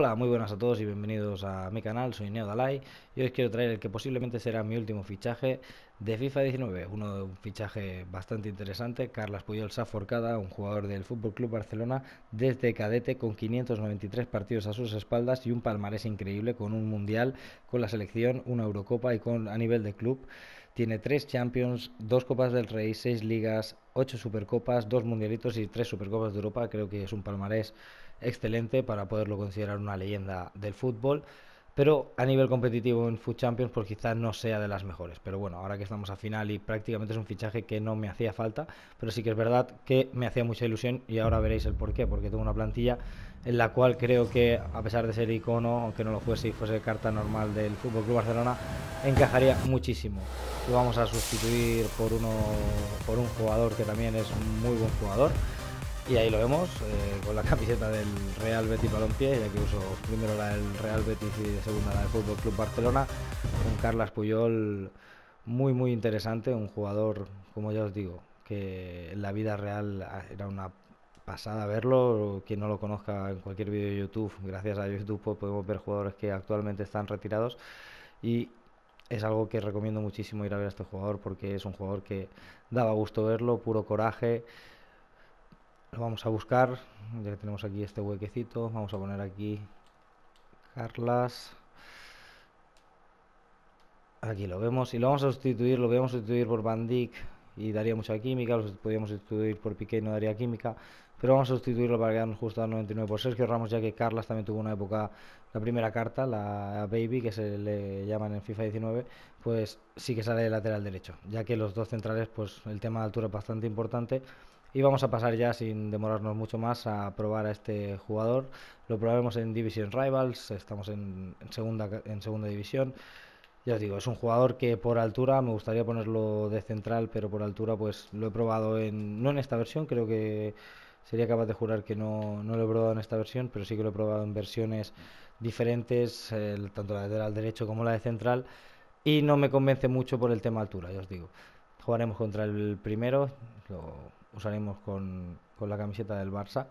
Hola, muy buenas a todos y bienvenidos a mi canal, soy Neo Dalai y hoy os quiero traer el que posiblemente será mi último fichaje de FIFA 19, uno un fichaje bastante interesante, Carlas Puyol Saforcada, un jugador del Club Barcelona desde cadete con 593 partidos a sus espaldas y un palmarés increíble con un mundial, con la selección, una Eurocopa y con a nivel de club tiene tres Champions, dos Copas del Rey, seis ligas, ocho Supercopas, dos Mundialitos y tres Supercopas de Europa. Creo que es un palmarés excelente para poderlo considerar una leyenda del fútbol. Pero a nivel competitivo en Food Champions, pues quizás no sea de las mejores. Pero bueno, ahora que estamos a final y prácticamente es un fichaje que no me hacía falta, pero sí que es verdad que me hacía mucha ilusión y ahora veréis el porqué, porque tengo una plantilla en la cual creo que, a pesar de ser icono, aunque no lo fuese y fuese carta normal del Fútbol Club Barcelona, encajaría muchísimo. Lo vamos a sustituir por, uno, por un jugador que también es muy buen jugador y ahí lo vemos, eh, con la camiseta del Real Betis Balompié, ya que uso primero la del Real Betis y de segunda la del Fútbol Club Barcelona, con Carlas Puyol, muy muy interesante, un jugador, como ya os digo, que en la vida real era una pasada verlo, quien no lo conozca en cualquier vídeo de YouTube, gracias a YouTube pues podemos ver jugadores que actualmente están retirados. Y es algo que recomiendo muchísimo ir a ver a este jugador porque es un jugador que daba gusto verlo, puro coraje, lo vamos a buscar. Ya que tenemos aquí este huequecito vamos a poner aquí Carlas. Aquí lo vemos y lo vamos a sustituir lo vamos a sustituir por Van y daría mucha química lo podríamos sustituir por Piqué y no daría química pero vamos a sustituirlo para quedarnos justo al 99 por Sergio Ramos ya que Carlas también tuvo una época la primera carta la Baby que se le llaman en FIFA 19 pues sí que sale de lateral derecho ya que los dos centrales pues el tema de altura es bastante importante y vamos a pasar ya sin demorarnos mucho más a probar a este jugador. Lo probaremos en Division Rivals, estamos en, segunda, en segunda división. Ya os digo, es un jugador que por altura me gustaría ponerlo de central, pero por altura pues lo he probado en no en esta versión, creo que sería capaz de jurar que no, no lo he probado en esta versión, pero sí que lo he probado en versiones diferentes, tanto la de lateral derecho como la de central, y no me convence mucho por el tema altura, ya os digo. Jugaremos contra el primero, usaremos con, con la camiseta del Barça.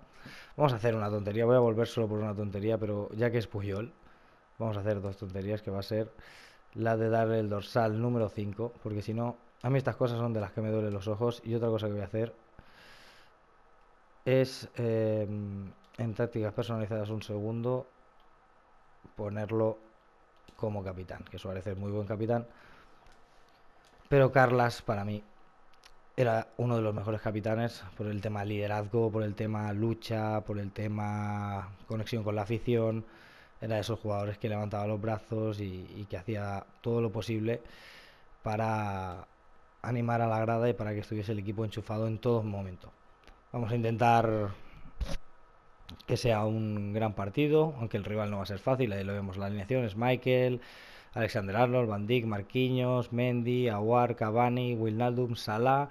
Vamos a hacer una tontería, voy a volver solo por una tontería, pero ya que es Puyol, vamos a hacer dos tonterías que va a ser la de darle el dorsal número 5, porque si no, a mí estas cosas son de las que me duelen los ojos. Y otra cosa que voy a hacer es em, en tácticas personalizadas un segundo ponerlo como capitán, que suele ser muy buen capitán. Pero Carlas, para mí, era uno de los mejores capitanes por el tema liderazgo, por el tema lucha, por el tema conexión con la afición. Era de esos jugadores que levantaba los brazos y, que hacía todo lo posible para animar a la grada y para que estuviese el equipo enchufado en todo momento. Vamos a intentar que sea un gran partido, aunque el rival no va a ser fácil, ahí lo vemos la alineación, es Michael, Alexander Arnold, Van Dijk, Marquinhos, Mendy, Aguar, Cavani, Wilnaldum, Salah,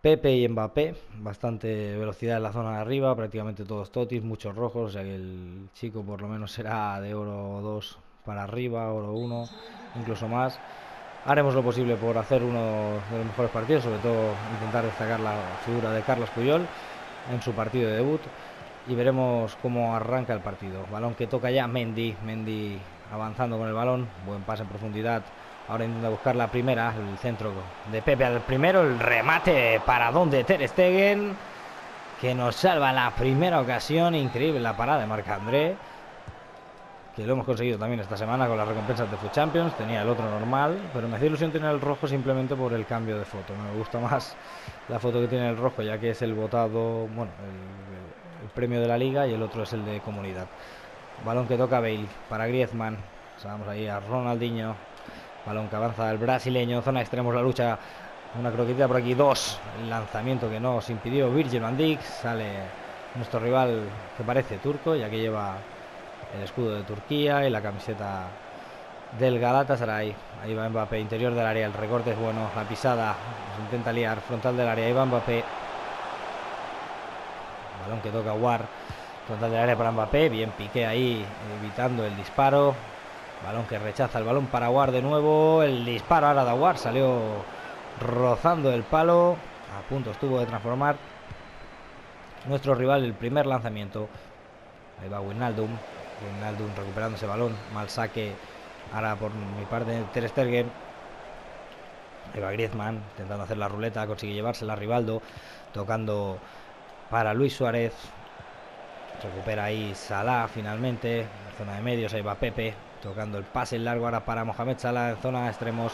Pepe y Mbappé. Bastante velocidad en la zona de arriba, prácticamente todos totis, muchos rojos, o sea que el chico por lo menos será de oro 2 para arriba, oro 1, incluso más. Haremos lo posible por hacer uno de los mejores partidos, sobre todo intentar destacar la figura de Carlos Puyol en su partido de debut y veremos cómo arranca el partido. Balón que toca ya Mendy, Mendy avanzando con el balón, buen pase en profundidad. Ahora intenta buscar la primera, el centro de Pepe al primero, el remate para donde Ter Stegen, que nos salva la primera ocasión, increíble la parada de Marc André, que lo hemos conseguido también esta semana con las recompensas de Food Champions, tenía el otro normal, pero me hacía ilusión tener el rojo simplemente por el cambio de foto, me gusta más la foto que tiene el rojo, ya que es el votado, bueno, el premio de la liga y el otro es el de comunidad. Balón que toca Bale para Griezmann. Vamos ahí a Ronaldinho. Balón que avanza el brasileño. Zona extremos la lucha. Una croquetita por aquí. Dos. El lanzamiento que nos impidió Virgil van Dijk. Sale nuestro rival que parece turco, ya que lleva el escudo de Turquía y la camiseta del Galatasaray. Ahí va Mbappé, interior del área. El recorte es bueno. La pisada. Intenta liar. Frontal del área. Ahí va Mbappé. Balón que toca War. Frontal del área para Mbappé. Bien Piqué ahí evitando el disparo. Balón que rechaza el balón para War de nuevo. El disparo ahora de War salió rozando el palo. A punto estuvo de transformar nuestro rival el primer lanzamiento. Ahí va Wijnaldum. Wijnaldum recuperando ese balón. Mal saque. Ahora por mi parte Ter Stegen. Eva Griezmann intentando hacer la ruleta. Consigue llevársela a Rivaldo. Tocando para Luis Suárez. Recupera ahí Salah finalmente. En zona de medios. Ahí va Pepe. Tocando el pase largo ahora para Mohamed Salah en zona de extremos.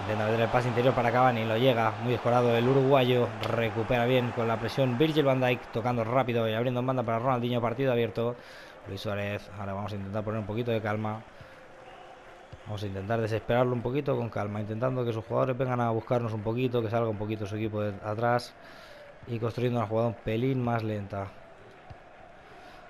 Intenta meter el pase interior para Cavani, lo llega, muy escorado el uruguayo, recupera bien con la presión Virgil van Dijk, tocando rápido y abriendo en banda para Ronaldinho, partido abierto. Luis Suárez, ahora vamos a intentar poner un poquito de calma. Vamos a intentar desesperarlo un poquito con calma, intentando que sus jugadores vengan a buscarnos un poquito, que salga un poquito su equipo de atrás y construyendo una jugada un pelín más lenta.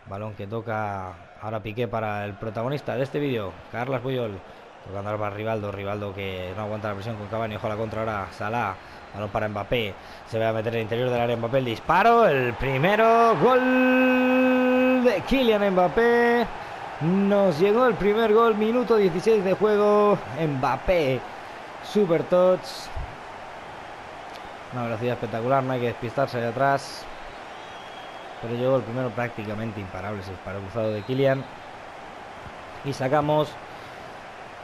Balón que toca ahora Piqué para el protagonista de este vídeo, Carlos Puyol. Tocando ahora para Rivaldo, Rivaldo que no aguanta la presión con Cavani, ojo a la contra ahora, Salah, balón para Mbappé, se va a meter en el interior del área Mbappé, el disparo, el primero, gol de Kylian Mbappé, nos llegó el primer gol, minuto 16 de juego, Mbappé, super touch, una velocidad espectacular, no hay que despistarse allá atrás, pero llegó el primero prácticamente imparable, ese disparo cruzado de Kylian, y sacamos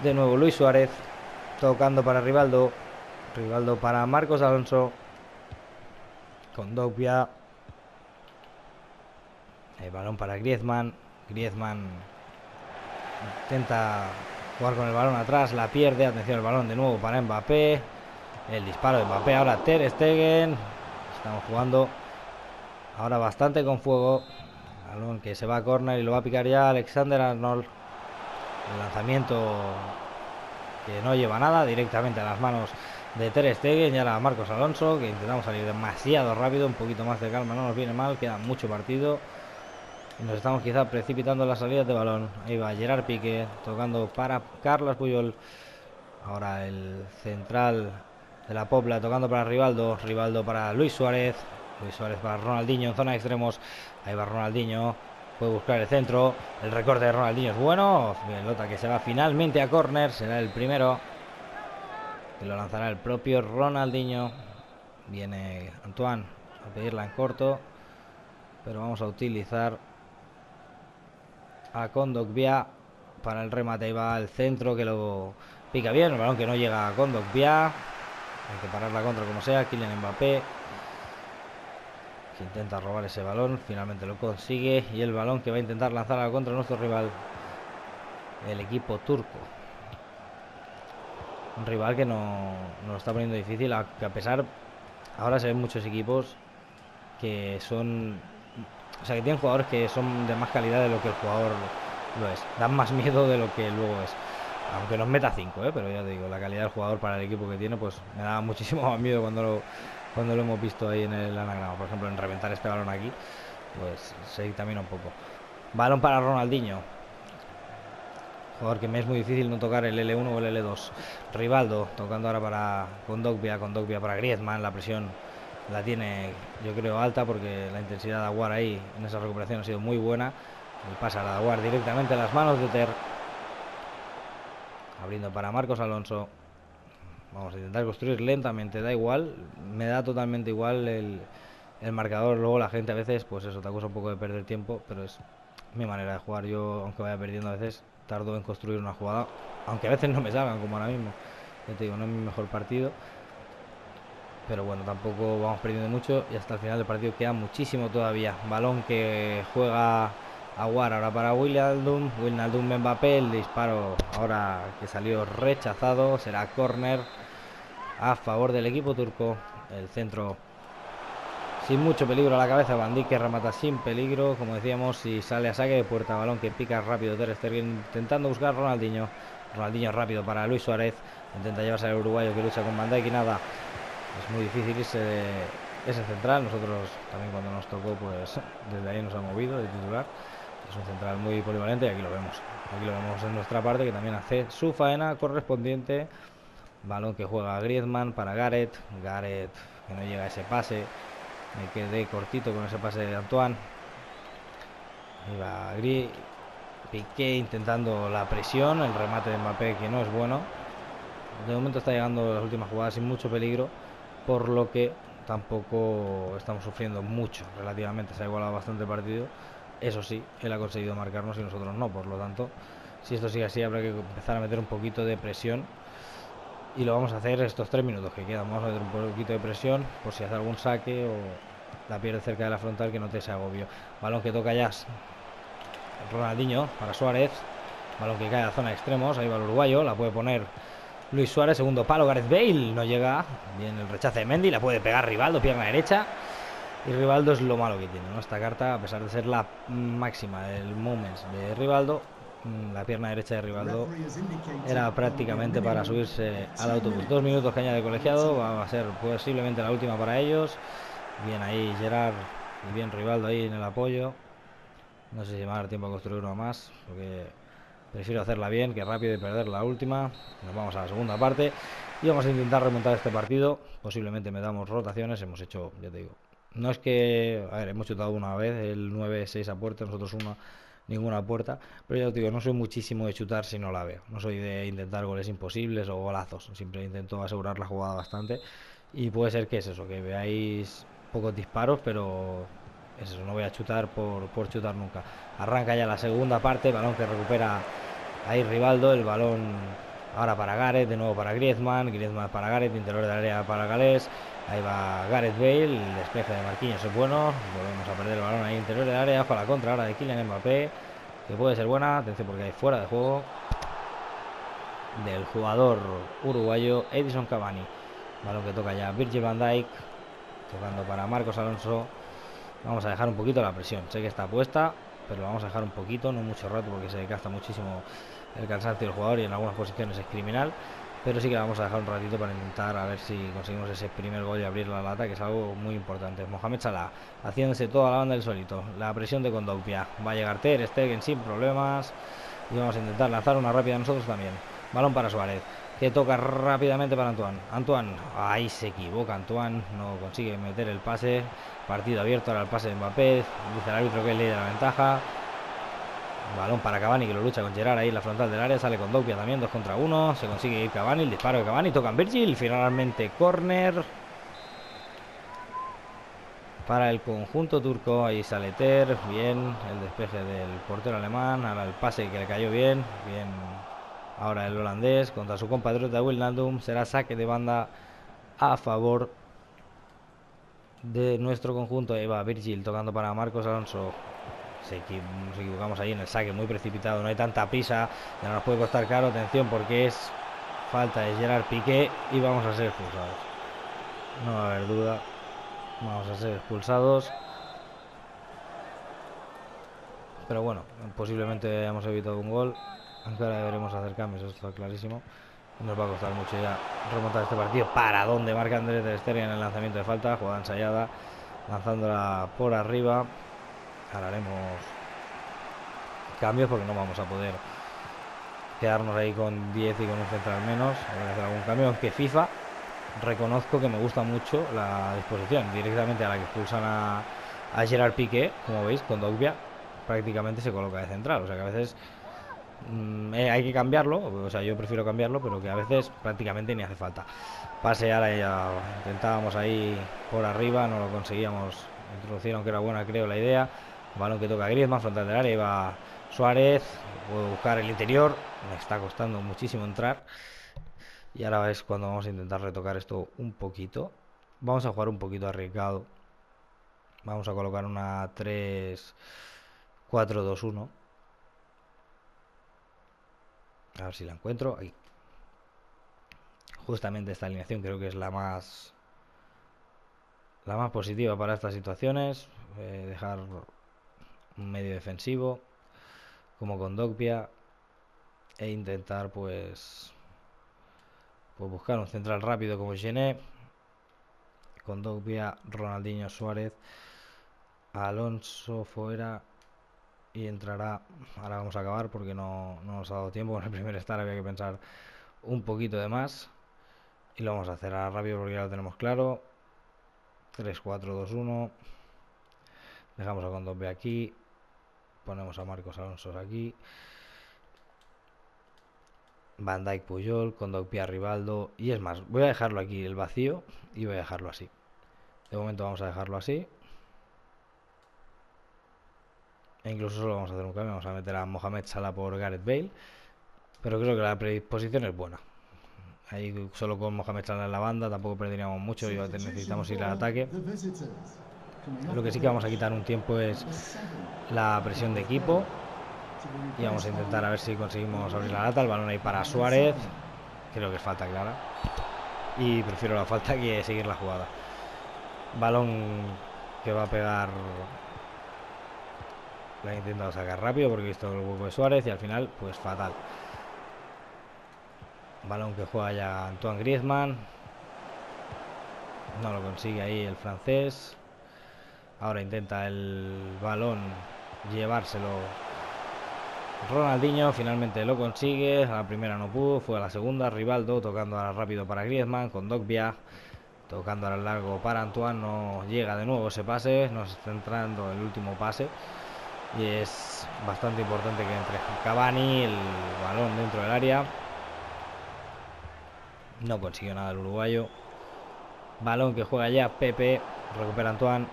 de nuevo Luis Suárez. Tocando para Rivaldo. Rivaldo para Marcos Alonso. Con Dogbia. El balón para Griezmann. Griezmann intenta jugar con el balón atrás. La pierde. Atención el balón de nuevo para Mbappé. El disparo de Mbappé. Ahora Ter Stegen. Estamos jugando ahora bastante con fuego. Balón que se va a córner y lo va a picar ya Alexander Arnold. El lanzamiento que no lleva nada directamente a las manos de Ter Stegen y ahora Marcos Alonso que intentamos salir demasiado rápido, un poquito más de calma no nos viene mal, queda mucho partido nos estamos quizá precipitando las salidas de balón. Ahí va Gerard Pique tocando para Carlos Puyol. Ahora el central de la Popla tocando para Rivaldo, Rivaldo para Luis Suárez, Luis Suárez para Ronaldinho en zona de extremos. Ahí va Ronaldinho, Puede buscar el centro. El recorte de Ronaldinho es bueno. Pelota que se va finalmente a córner. Será el primero. Que lo lanzará el propio Ronaldinho. Viene Antoine a pedirla en corto. Pero vamos a utilizar a Condogbia para el remate. Ahí va el centro que lo pica bien. El balón que no llega a Condogbia. Hay que parar la contra como sea. Kylian Mbappé que intenta robar ese balón, finalmente lo consigue y el balón que va a intentar lanzar a contra nuestro rival, el equipo turco. Un rival que no, nos está poniendo difícil, a, a pesar, ahora se ven muchos equipos que son, o sea, que tienen jugadores que son de más calidad de lo que el jugador lo es, dan más miedo de lo que luego es. Aunque nos meta 5, ¿eh? pero ya te digo, la calidad del jugador para el equipo que tiene, pues me da muchísimo más miedo cuando lo, cuando lo hemos visto ahí en el anagrama. Por ejemplo, en reventar este balón aquí, pues se también un poco. Balón para Ronaldinho. Jugador que me es muy difícil no tocar el L1 o el L2. Rivaldo tocando ahora para Condogbia, Condogbia para Griezmann. La presión la tiene, yo creo, alta porque la intensidad de Aguar ahí en esa recuperación ha sido muy buena. Y pasa a Aguar directamente a las manos de Ter. Abriendo para Marcos Alonso. Vamos a intentar construir lentamente, da igual, me da totalmente igual el, marcador. Luego la gente a veces, pues eso, te acusa un poco de perder tiempo, pero es mi manera de jugar. Yo, aunque vaya perdiendo a veces, tardo en construir una jugada, aunque a veces no me salgan, como ahora mismo. Yo te digo, no es mi mejor partido, pero bueno, tampoco vamos perdiendo mucho y hasta el final del partido queda muchísimo todavía. Balón que juega Aguar ahora para William Wilnaldum Mbappé, el disparo ahora que salió rechazado, será córner a favor del equipo turco. El centro sin mucho peligro a la cabeza, Bandí que remata sin peligro, como decíamos, y sale a saque de puerta, balón que pica rápido Ter Stegen intentando buscar Ronaldinho. Ronaldinho rápido para Luis Suárez, intenta llevarse al uruguayo que lucha con Van y nada. Es muy difícil ese, ese central, nosotros también cuando nos tocó, pues desde ahí nos ha movido de titular. Es un central muy polivalente y aquí lo vemos. Aquí lo vemos en nuestra parte que también hace su faena correspondiente. Balón que juega Griezmann para Gareth. Gareth que no llega a ese pase. Me quedé cortito con ese pase de Antoine. Ahí va Gris. Piqué intentando la presión. El remate de Mbappé que no es bueno. De momento está llegando las últimas jugadas sin mucho peligro. Por lo que tampoco estamos sufriendo mucho relativamente. Se ha igualado bastante el partido Eso sí, él ha conseguido marcarnos y nosotros no. Por lo tanto, si esto sigue así, habrá que empezar a meter un poquito de presión. Y lo vamos a hacer estos tres minutos que quedan. Vamos a meter un poquito de presión por si hace algún saque o la pierde cerca de la frontal que no te sea agobio. Balón que toca ya Ronaldinho para Suárez. Balón que cae a zona extremos. Ahí va el uruguayo. La puede poner Luis Suárez. Segundo palo. Gareth Bale no llega. Bien el rechace de Mendy. La puede pegar Rivaldo. Pierna derecha. Y Rivaldo es lo malo que tiene, ¿no? Esta carta, a pesar de ser la máxima del Moments de Rivaldo, mm, la pierna derecha de Rivaldo era prácticamente para subirse al autobús. Dos minutos que añade colegiado, va a ser posiblemente la última para ellos. Bien ahí Gerard y bien Rivaldo ahí en el apoyo. No sé si va a dar tiempo a construir uno más, porque prefiero hacerla bien que rápido y perder la última. Nos vamos a la segunda parte y vamos a intentar remontar este partido. Posiblemente me damos rotaciones, hemos hecho, ya te digo, no es que, a ver, hemos chutado una vez el 9-6 a puerta, nosotros una, ninguna puerta, pero ya os digo, no soy muchísimo de chutar si no la veo. No soy de intentar goles imposibles o golazos, siempre intento asegurar la jugada bastante. Y puede ser que es eso, que veáis pocos disparos, pero es eso, no voy a chutar por, por chutar nunca. Arranca ya la segunda parte, balón que recupera ahí Rivaldo, el balón ahora para Gareth, de nuevo para Griezmann, Griezmann para Gareth, interior del área para Galés. Ahí va Gareth Bale, el despeje de Marquinhos es bueno. Volvemos a perder el balón ahí interior del área. Para la contra ahora de Kylian Mbappé. Que puede ser buena. Atención porque hay fuera de juego. Del jugador uruguayo Edison Cavani. Balón que toca ya Virgil van Dijk. Tocando para Marcos Alonso. Vamos a dejar un poquito la presión. Sé que está puesta. Pero lo vamos a dejar un poquito. No mucho rato porque se gasta muchísimo el cansancio del jugador. Y en algunas posiciones es criminal pero sí que vamos a dejar un ratito para intentar a ver si conseguimos ese primer gol y abrir la lata, que es algo muy importante. Mohamed Salah haciéndose toda la banda del solito. La presión de Condopia. Va a llegar Ter Stegen sin problemas. Y vamos a intentar lanzar una rápida nosotros también. Balón para Suárez. Que toca rápidamente para Antoine. Antoine, ahí se equivoca Antoine. No consigue meter el pase. Partido abierto ahora el pase de Mbappé. Dice el árbitro que es ley de la ventaja. Balón para Cavani que lo lucha con Gerard ahí en la frontal del área. Sale con Doupia también, dos contra uno. Se consigue ir Cavani, el disparo de Cavani. Tocan Virgil. Finalmente corner. Para el conjunto turco. Ahí sale Ter. Bien. El despeje del portero alemán. Ahora el pase que le cayó bien. Bien. Ahora el holandés contra su compatriota Naldum Será saque de banda a favor de nuestro conjunto. Ahí va Virgil tocando para Marcos Alonso se nos equivocamos ahí en el saque muy precipitado, no hay tanta prisa, ya no nos puede costar caro, atención porque es falta de Gerard Piqué y vamos a ser expulsados. No va a haber duda, vamos a ser expulsados. Pero bueno, posiblemente hayamos evitado un gol, aunque ahora deberemos hacer cambios, esto está clarísimo. Nos va a costar mucho ya remontar este partido. ¿Para dónde marca Andrés de Stegen en el lanzamiento de falta? Jugada ensayada, lanzándola por arriba haremos cambios porque no vamos a poder quedarnos ahí con 10 y con un central menos. Habrá que hacer algún cambio, aunque FIFA reconozco que me gusta mucho la disposición. Directamente a la que expulsan a, Gerard Piqué, como veis, con Dogbia prácticamente se coloca de central. O sea que a veces mm, eh, hay que cambiarlo, o sea, yo prefiero cambiarlo, pero que a veces prácticamente ni hace falta. Pase ahora ya intentábamos ahí por arriba, no lo conseguíamos introducir, aunque era buena creo la idea. Balón que toca Griezmann, frontal del área, va Suárez. Puedo buscar el interior. Me está costando muchísimo entrar. Y ahora es cuando vamos a intentar retocar esto un poquito. Vamos a jugar un poquito arriesgado. Vamos a colocar una 3 4 2 1. A ver si la encuentro. Ahí. Justamente esta alineación creo que es la más la más positiva para estas situaciones. Eh, dejar medio defensivo como con Dogbia e intentar pues pues buscar un central rápido como Gené. Con Dogbia, Ronaldinho Suárez Alonso fuera y entrará. Ahora vamos a acabar porque no, no nos ha dado tiempo. Con el primer estar había que pensar un poquito de más. Y lo vamos a hacer a rápido porque ya lo tenemos claro. 3, 4, 2, 1 dejamos a Condobia aquí Ponemos a Marcos Alonso aquí. Van Dyke Puyol, Condopia Rivaldo. Y es más, voy a dejarlo aquí el vacío y voy a dejarlo así. De momento vamos a dejarlo así. E incluso solo vamos a hacer un cambio. Vamos a meter a Mohamed Salah por Gareth Bale. Pero creo que la predisposición es buena. Ahí solo con Mohamed Salah en la banda tampoco perderíamos mucho y necesitamos ir al ataque. Lo que sí que vamos a quitar un tiempo es la presión de equipo. Y vamos a intentar a ver si conseguimos abrir la lata. El balón ahí para Suárez. Creo que es falta clara. Y prefiero la falta que seguir la jugada. Balón que va a pegar. La he intentado sacar rápido porque he visto el hueco de Suárez y al final, pues fatal. Balón que juega ya Antoine Griezmann. No lo consigue ahí el francés. Ahora intenta el balón llevárselo Ronaldinho finalmente lo consigue, a la primera no pudo, fue a la segunda, Rivaldo tocando ahora rápido para Griezmann, con Dogbia tocando ahora largo para Antoine, no llega de nuevo ese pase, nos está entrando el último pase. Y es bastante importante que entre Cavani, el balón dentro del área, no consiguió nada el uruguayo, balón que juega ya Pepe, recupera Antoine,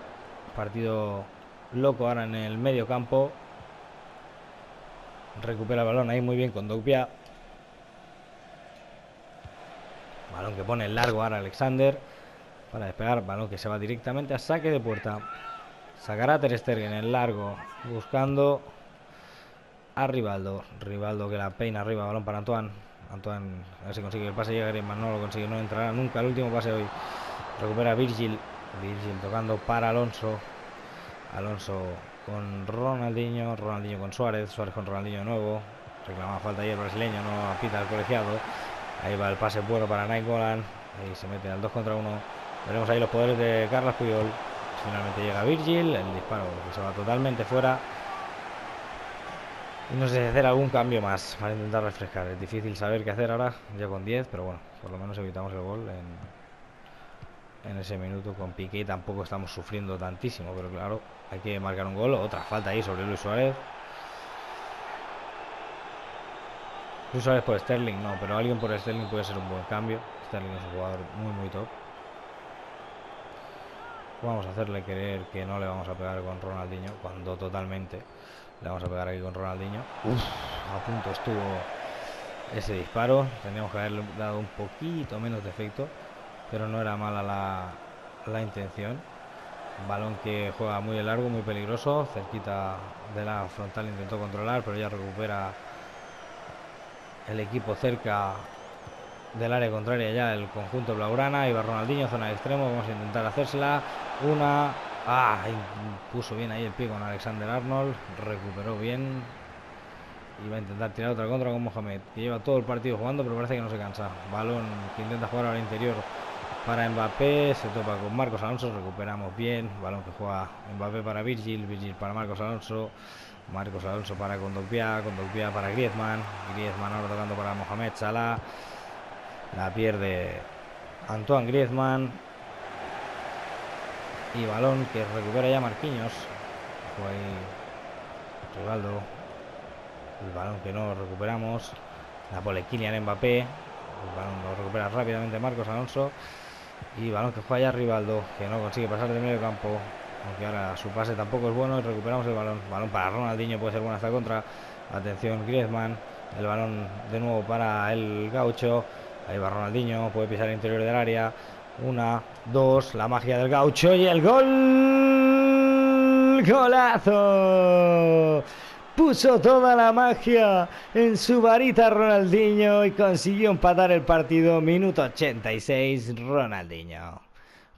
partido loco ahora en el medio campo, Recupera el balón ahí muy bien con Dogbia. Balón que pone largo ahora Alexander. Para despegar, balón que se va directamente a saque de puerta. Sacará Ter Stegen el largo. Buscando a Rivaldo. Rivaldo que la peina arriba, balón para Antoine. Antoine, a ver si consigue el pase. Llega Griezmann, no lo consigue, no entrará nunca el último pase hoy. Recupera Virgil. Virgil tocando para Alonso. Alonso con Ronaldinho, Ronaldinho con Suárez, Suárez con Ronaldinho nuevo. Reclama falta ahí el brasileño, no pita el colegiado. Ahí va el pase bueno para Nike Golan. Ahí se mete al 2 contra 1. Veremos ahí los poderes de Carlos Puyol. Finalmente llega Virgil, el disparo que se va totalmente fuera. Y no sé hacer algún cambio más para intentar refrescar. Es difícil saber qué hacer ahora, ya con 10, pero bueno, por lo menos evitamos el gol en, en ese minuto. Con Piqué tampoco estamos sufriendo tantísimo, pero claro, hay que marcar un gol. Otra falta ahí sobre Luis Suárez. Luis Suárez por Sterling, no, pero alguien por Sterling puede ser un buen cambio. Sterling es un jugador muy, muy top. Vamos a hacerle creer que no le vamos a pegar con Ronaldinho, cuando totalmente le vamos a pegar aquí con Ronaldinho. a punto estuvo ese disparo. Tendríamos que haberle dado un poquito menos de efecto, pero no era mala la, la intención. Balón que juega muy largo, muy peligroso. Cerquita de la frontal intentó controlar, pero ya recupera el equipo cerca del área contraria ya el conjunto blaugrana. Iba Ronaldinho, zona de extremo. Vamos a intentar hacérsela. Una. Ah, puso bien ahí el pie con Alexander Arnold. Recuperó bien. Iba a intentar tirar otra contra con Mohamed, que lleva todo el partido jugando, pero parece que no se cansa. Balón que intenta jugar al interior para Mbappé, se topa con Marcos Alonso, recuperamos bien, balón que juega Mbappé para Virgil, Virgil para Marcos Alonso, Marcos Alonso para Condopia, Condopia para Griezmann, Griezmann ahora tocando para Mohamed Salah, la pierde Antoine Griezmann y balón que recupera ya Marquinhos, fue ahí Rivaldo, el balón que no recuperamos, la pole Kylian Mbappé, el balón lo recupera rápidamente Marcos Alonso y balón que juega ya Rivaldo, que no consigue pasar de medio campo. Aunque ahora su pase tampoco es bueno y recuperamos el balón. Balón para Ronaldinho, puede ser buena esta contra. Atención Griezmann. El balón de nuevo para el gaucho. Ahí va Ronaldinho, puede pisar el interior del área. Una, dos, la magia del gaucho y el gol. ¡Golazo! Puso toda la magia en su varita Ronaldinho y consiguió empatar el partido. Minuto 86, Ronaldinho.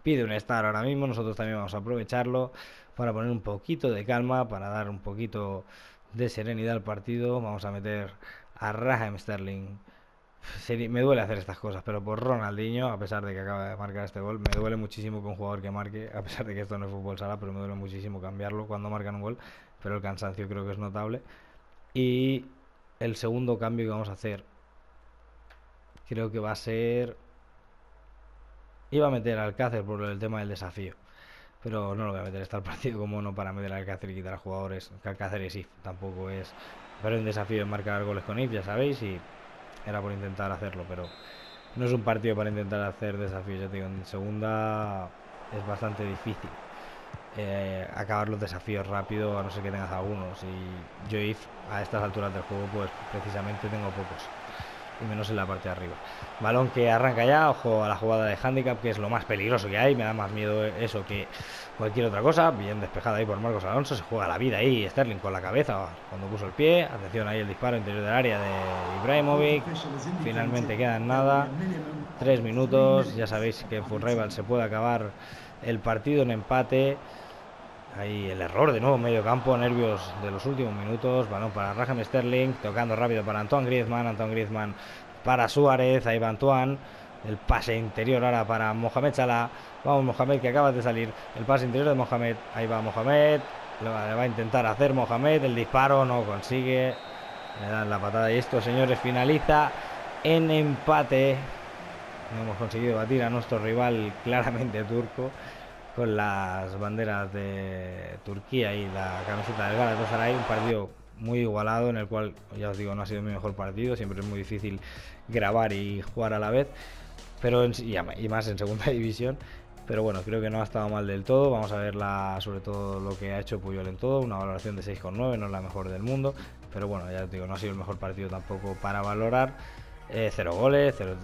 Pide un star ahora mismo, nosotros también vamos a aprovecharlo para poner un poquito de calma, para dar un poquito de serenidad al partido. Vamos a meter a Raheem Sterling. Me duele hacer estas cosas, pero por Ronaldinho, a pesar de que acaba de marcar este gol, me duele muchísimo que un jugador que marque, a pesar de que esto no es fútbol sala, pero me duele muchísimo cambiarlo cuando marcan un gol pero el cansancio creo que es notable. Y el segundo cambio que vamos a hacer creo que va a ser... Iba a meter al Alcácer por el tema del desafío. Pero no lo voy a meter está el partido como no para meter al Alcácer y quitar a jugadores. Que Alcácer es IF, tampoco es... Pero un desafío en marcar goles con IF, ya sabéis, y era por intentar hacerlo, pero no es un partido para intentar hacer desafíos, ya digo, en segunda es bastante difícil eh, acabar los desafíos rápido, a no ser que tengas algunos. Y yo a estas alturas del juego, pues precisamente tengo pocos. Y menos en la parte de arriba. Balón que arranca ya, ojo a la jugada de handicap, que es lo más peligroso que hay. Me da más miedo eso que cualquier otra cosa. Bien despejada ahí por Marcos Alonso. Se juega la vida ahí. Sterling con la cabeza cuando puso el pie. Atención ahí el disparo interior del área de Ibrahimovic. Finalmente quedan nada. Tres minutos. Ya sabéis que Full Rival se puede acabar el partido en empate. Ahí el error de nuevo medio campo, nervios de los últimos minutos. Balón para Raheem Sterling, tocando rápido para Antoine Griezmann. Antoine Griezmann para Suárez, ahí va Antoine. El pase interior ahora para Mohamed Salah. Vamos, Mohamed, que acaba de salir. El pase interior de Mohamed. Ahí va Mohamed. Le va a intentar hacer Mohamed. El disparo no consigue. Le dan la patada. Y esto, señores, finaliza en empate. No hemos conseguido batir a nuestro rival claramente turco con las banderas de Turquía y la camiseta del Galatasaray, un partido muy igualado en el cual, ya os digo, no ha sido mi mejor partido, siempre es muy difícil grabar y jugar a la vez, pero y más en segunda división. Pero bueno, creo que no ha estado mal del todo. Vamos a ver sobre todo lo que ha hecho Puyol en todo. Una valoración de 6,9, no es la mejor del mundo. Pero bueno, ya os digo, no ha sido el mejor partido tampoco para valorar. Eh, cero goles, cero,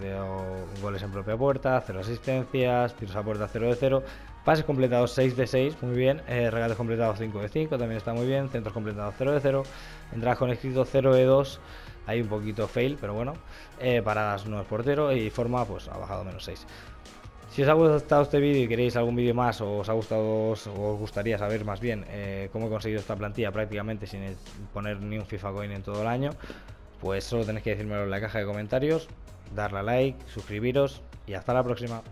goles en propia puerta, cero asistencias, tiros a puerta 0 de 0. Pases completados 6 de 6, muy bien. Eh, regalos completados 5 de 5, también está muy bien. Centros completados 0 de 0. Entradas con escrito 0 de 2. Hay un poquito fail, pero bueno. Eh, paradas no es portero y forma pues ha bajado menos 6. Si os ha gustado este vídeo y queréis algún vídeo más o os ha gustado o os gustaría saber más bien eh, cómo he conseguido esta plantilla prácticamente sin poner ni un FIFA Coin en todo el año, pues solo tenéis que decírmelo en la caja de comentarios, darle a like, suscribiros y hasta la próxima.